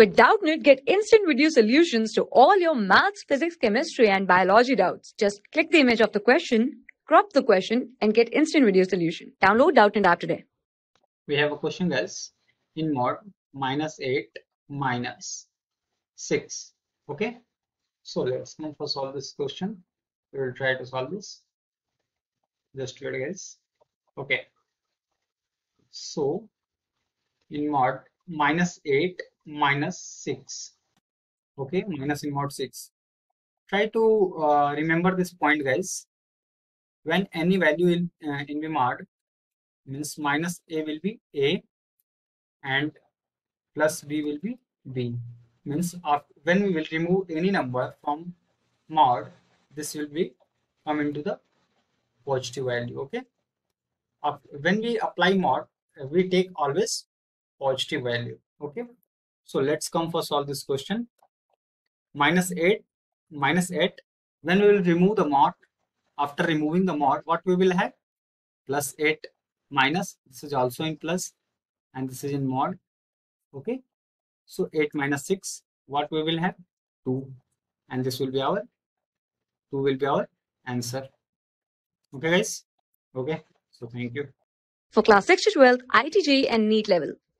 With Doubtnut, get instant video solutions to all your maths, physics, chemistry, and biology doubts. Just click the image of the question, crop the question, and get instant video solution. Download Doubtnut app today. We have a question guys. In mod minus 8 minus 6 okay? So let's now for solve this question. We will try to solve this. Just wait guys. Okay. So in mod minus 8 minus 6 okay minus in mod 6 try to uh, remember this point guys. When any value in, uh, in mod means minus a will be a and plus b will be b. Means when we will remove any number from mod this will be come into the positive value okay? When we apply mod we take always positive value okay so let's come for solve this question. Minus 8 minus 8 Then we will remove the mod after removing the mod what we will have? Plus 8 minus this is also in plus and this is in mod. Okay. So 8 minus 6 what we will have? 2 and this will be our 2 will be our answer. Okay guys? Okay. So thank you. For class 6 to 12 IIT JEE and NEET level